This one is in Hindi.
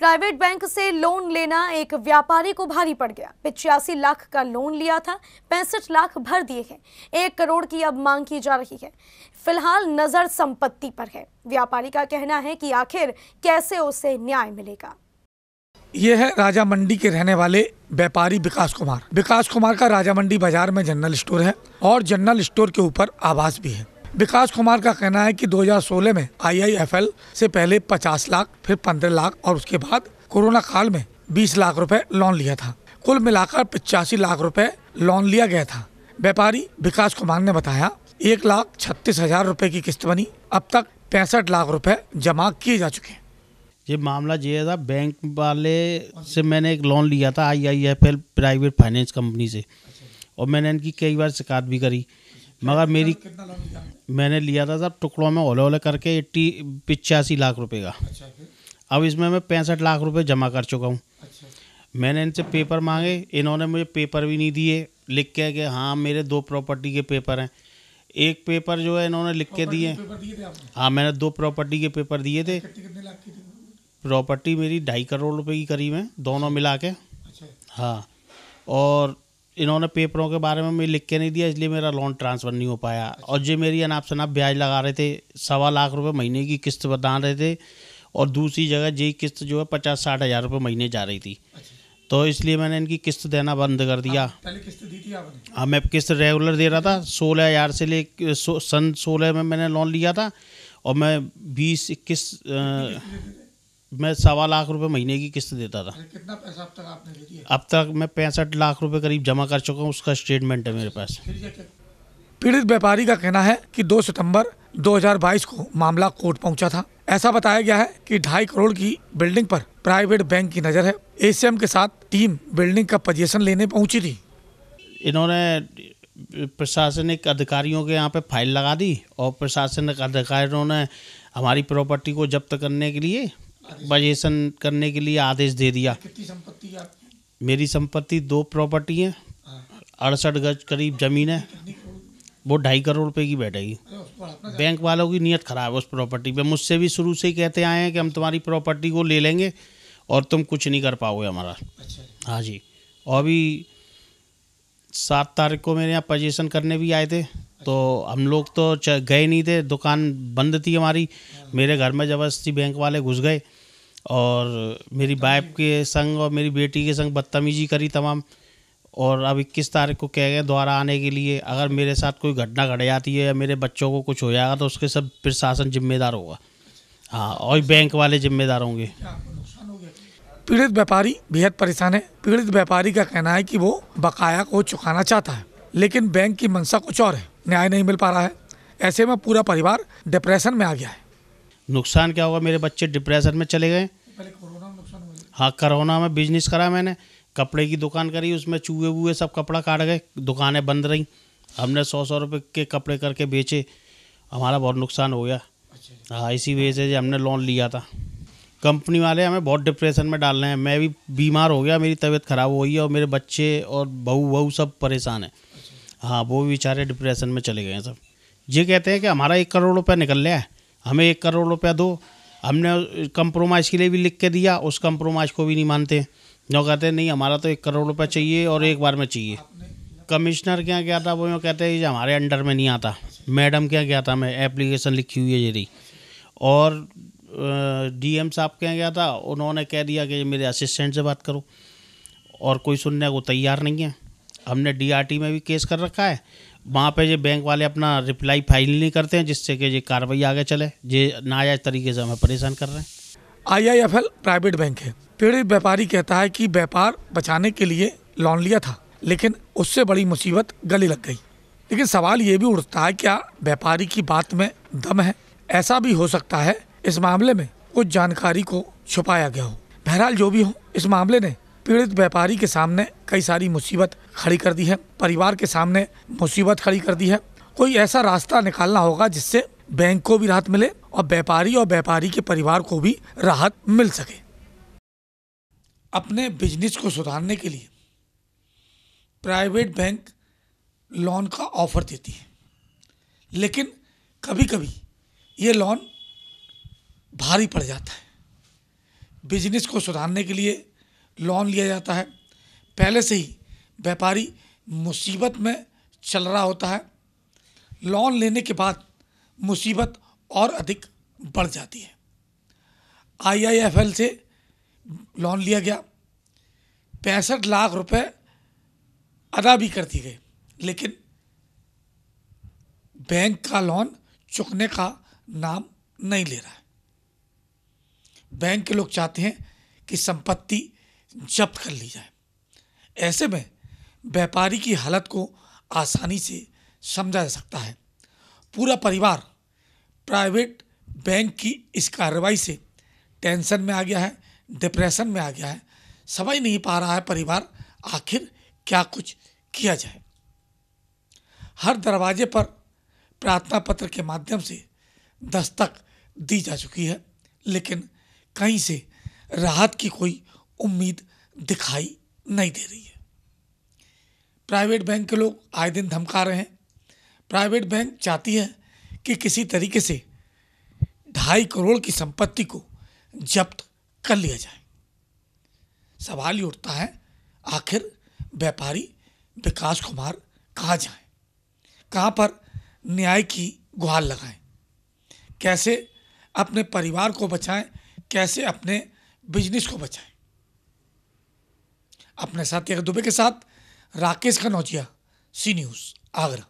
प्राइवेट बैंक से लोन लेना एक व्यापारी को भारी पड़ गया। पिचासी लाख का लोन लिया था, पैंसठ लाख भर दिए हैं। एक करोड़ की अब मांग की जा रही है। फ़िलहाल नज़र संपत्ति पर है। व्यापारी का कहना है कि आखिर कैसे उसे न्याय मिलेगा। ये है राजा मंडी के रहने वाले व्यापारी विकास कुमार। विकास कुमार का राजा मंडी बाज़ार में जनरल स्टोर है और जनरल स्टोर के ऊपर आवास भी है। विकास कुमार का कहना है कि 2016 में आईआईएफएल से पहले 50 लाख, फिर 15 लाख और उसके बाद कोरोना काल में 20 लाख रुपए लोन लिया था। कुल मिलाकर पिचासी लाख रुपए लोन लिया गया था। व्यापारी विकास कुमार ने बताया, एक लाख छत्तीस हज़ार रूपए की किस्त बनी। अब तक पैंसठ लाख रुपए जमा किए जा चुके हैं। ये मामला ये था बैंक वाले से मैंने एक लोन लिया था I I F L private finance company से। और मैंने इनकी कई बार शिकायत भी करी। मगर मेरी मैंने लिया था सब टुकड़ों में ओले ओले करके एट्टी पिचासी लाख रुपए का। अच्छा, अब इसमें मैं पैंसठ लाख रुपए जमा कर चुका हूँ। अच्छा, मैंने इनसे पेपर मांगे इन्होंने मुझे पेपर भी नहीं दिए। लिख के कि हाँ मेरे दो प्रॉपर्टी के पेपर हैं। एक पेपर जो है इन्होंने लिख के दिए। हाँ मैंने दो प्रॉपर्टी के पेपर दिए थे। प्रॉपर्टी मेरी ढाई करोड़ रुपए की करीब है दोनों मिला के। हाँ और इन्होंने पेपरों के बारे में मैं लिख के नहीं दिया इसलिए मेरा लोन ट्रांसफ़र नहीं हो पाया। और जो मेरी अनाप शनाप ब्याज लगा रहे थे सवा लाख रुपए महीने की किस्त बता रहे थे और दूसरी जगह जी किस्त जो है पचास साठ हज़ार रुपये महीने जा रही थी। तो इसलिए मैंने इनकी किस्त देना बंद कर दिया। पहले किस्त दी थी आपने? हाँ मैं किस्त रेगुलर दे रहा था सोलह हज़ार से ले सो, सन सोलह में मैंने लोन लिया था और मैं बीस इक्कीस मैं सवा लाख रुपए महीने की किस्त देता था। कितना पैसा अब तक आपने दे दिया? अब तक मैं पैंसठ लाख रुपए करीब जमा कर चुका हूँ उसका स्टेटमेंट है मेरे पास। पीड़ित व्यापारी का कहना है कि 2 सितंबर 2022 को मामला कोर्ट पहुँचा था। ऐसा बताया गया है कि ढाई करोड़ की बिल्डिंग पर प्राइवेट बैंक की नज़र है। एसीएम के साथ टीम बिल्डिंग का पोजीशन लेने पहुँची थी। इन्होंने प्रशासनिक अधिकारियों के यहाँ पे फ़ाइल लगा दी और प्रशासनिक अधिकारियों ने हमारी प्रॉपर्टी को जब्त करने के लिए पोजीशन करने के लिए आदेश दे दिया। कितनी संपत्ति आपकी? मेरी संपत्ति दो प्रॉपर्टी है। अड़सठ गज करीब ज़मीन है। वो ढाई करोड़ रुपए की बैठेगी बैंक वालों की नीयत खराब है उस प्रॉपर्टी पे। मुझसे भी शुरू से ही कहते आए हैं कि हम तुम्हारी प्रॉपर्टी को ले लेंगे और तुम कुछ नहीं कर पाओगे हमारा। अच्छा। हाँ जी। और अभी सात तारीख को मेरे यहाँ पोजीशन करने भी आए थे। तो हम लोग तो गए नहीं थे। दुकान बंद थी हमारी। मेरे घर में ज़बरदस्ती बैंक वाले घुस गए। और मेरी वाइफ के संग और मेरी बेटी के संग बदतमीजी करी तमाम। और अब इक्कीस तारीख को कह गए दोबारा आने के लिए अगर मेरे साथ कोई घटना घट जाती है या मेरे बच्चों को कुछ हो जाएगा तो उसके सब प्रशासन जिम्मेदार होगा। हाँ और बैंक वाले जिम्मेदार होंगे। पीड़ित व्यापारी बेहद परेशान है। पीड़ित व्यापारी का कहना है कि वो बकाया को चुकाना चाहता है लेकिन बैंक की मंशा कुछ और है। न्याय नहीं मिल पा रहा है। ऐसे में पूरा परिवार डिप्रेशन में आ गया है। नुकसान क्या होगा? मेरे बच्चे डिप्रेशन में चले गए। हाँ करोना में बिज़नेस करा मैंने। कपड़े की दुकान करी उसमें चूहे वूहे सब कपड़ा काट गए। दुकानें बंद रहीं। हमने सौ सौ रुपये के कपड़े करके बेचे। हमारा बहुत नुकसान हो गया। हाँ इसी वजह से हमने लोन लिया था। कंपनी वाले हमें बहुत डिप्रेशन में डाल रहे हैं। मैं भी बीमार हो गया। मेरी तबीयत ख़राब हो गई है और मेरे बच्चे और बहू बहू सब परेशान हैं। हाँ वो भी बेचारे डिप्रेशन में चले गए हैं सब। ये कहते हैं कि हमारा एक करोड़ रुपया निकल लिया है। हमें एक करोड़ रुपया दो। हमने कंप्रोमाइज़ के लिए भी लिख के दिया, उस कंप्रोमाइज़ को भी नहीं मानते। जो कहते नहीं, हमारा तो एक करोड़ रुपया चाहिए और एक बार में चाहिए। कमिश्नर के यहाँ गया था, वो यूँ कहते हैं, ये हमारे अंडर में नहीं आता। मैडम के यहाँ गया था, मैं एप्लीकेशन लिखी हुई है रही। और डीएम साहब के यहाँ गया था, उन्होंने कह दिया कि मेरे असिस्टेंट से बात करो। और कोई सुनने को तैयार नहीं है। हमने डीआरटी में भी केस कर रखा है। वहाँ पे ये बैंक वाले अपना रिप्लाई फ़ाइल नहीं करते हैं, जिससे कि ये कार्रवाई आगे चले। ये नाजायज तरीके से हमें परेशान कर रहे हैं। आईआईएफएल प्राइवेट बैंक है। पीड़ित व्यापारी कहता है कि व्यापार बचाने के लिए लोन लिया था, लेकिन उससे बड़ी मुसीबत गले लग गई। लेकिन सवाल ये भी उठता है, क्या व्यापारी की बात में दम है? ऐसा भी हो सकता है, इस मामले में कुछ जानकारी को छुपाया गया हो। बहरहाल, जो भी हो, इस मामले ने पीड़ित व्यापारी के सामने कई सारी मुसीबत खड़ी कर दी है। परिवार के सामने मुसीबत खड़ी कर दी है। कोई ऐसा रास्ता निकालना होगा जिससे बैंक को भी राहत मिले और व्यापारी और व्यापारी के परिवार को भी राहत मिल सके। अपने बिज़नेस को सुधारने के लिए प्राइवेट बैंक लोन का ऑफ़र देती है। लेकिन कभी कभी ये लोन भारी पड़ जाता है। बिज़नेस को सुधारने के लिए लोन लिया जाता है। पहले से ही व्यापारी मुसीबत में चल रहा होता है। लोन लेने के बाद मुसीबत और अधिक बढ़ जाती है। आईआईएफएल से लोन लिया गया। पैंसठ लाख रुपए अदा भी कर दिए गए। लेकिन बैंक का लोन चुकने का नाम नहीं ले रहा है। बैंक के लोग चाहते हैं कि संपत्ति जब्त कर ली जाए। ऐसे में व्यापारी की हालत को आसानी से समझा जा सकता है। पूरा परिवार प्राइवेट बैंक की इस कार्रवाई से टेंशन में आ गया है, डिप्रेशन में आ गया है। समझ नहीं पा रहा है परिवार आखिर क्या कुछ किया जाए। हर दरवाजे पर प्रार्थना पत्र के माध्यम से दस्तक दी जा चुकी है, लेकिन कहीं से राहत की कोई उम्मीद दिखाई नहीं दे रही है। प्राइवेट बैंक के लोग आए दिन धमका रहे हैं। प्राइवेट बैंक चाहती है कि किसी तरीके से ढाई करोड़ की संपत्ति को जब्त कर लिया जाए। सवाल ये उठता है, आखिर व्यापारी विकास कुमार कहाँ जाए? कहाँ पर न्याय की गुहार लगाएँ? कैसे अपने परिवार को बचाएँ? कैसे अपने बिज़नेस को बचाएँ? अपने साथी दुबे के साथ राकेश खनौजिया सी न्यूज़ आगरा।